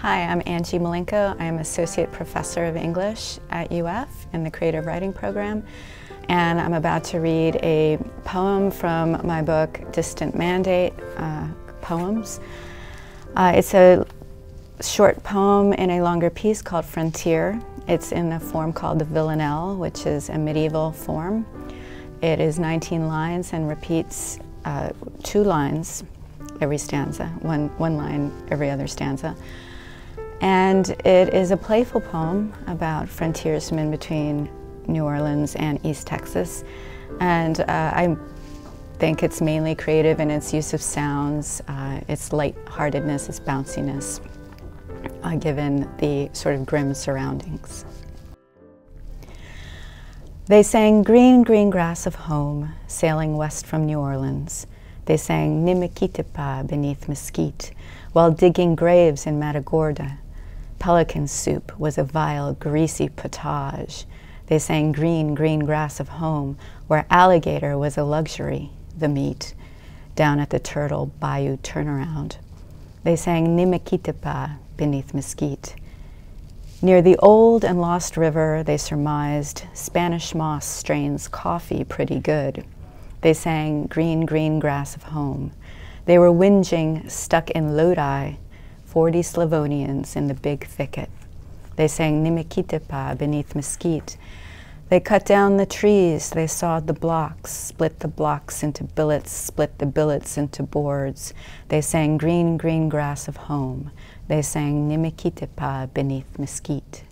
Hi, I'm Ange Mlinko. I'm Associate Professor of English at UF in the Creative Writing Program. And I'm about to read a poem from my book, Distant Mandate uh, Poems. Uh, it's a short poem in a longer piece called Frontier. It's in a form called the villanelle, which is a medieval form. It is 19 lines and repeats uh, two lines every stanza, one, one line every other stanza. And it is a playful poem about frontiersmen between New Orleans and East Texas. And uh, I think it's mainly creative in its use of sounds, uh, its lightheartedness, its bounciness, uh, given the sort of grim surroundings. They sang Green, Green Grass of Home, sailing west from New Orleans. They sang Nimikitepa beneath mesquite, while digging graves in Matagorda. Pelican soup was a vile, greasy potage. They sang green, green grass of home, where alligator was a luxury, the meat, down at the turtle bayou turnaround. They sang Nimikitepa beneath mesquite. Near the old and lost river, they surmised Spanish moss strains coffee pretty good. They sang green, green grass of home. They were whinging, stuck in Lodi, 40 Slavonians in the big thicket. They sang Nimikitepa beneath mesquite. They cut down the trees, they sawed the blocks, split the blocks into billets, split the billets into boards. They sang green, green grass of home. They sang Nimikitepa beneath mesquite.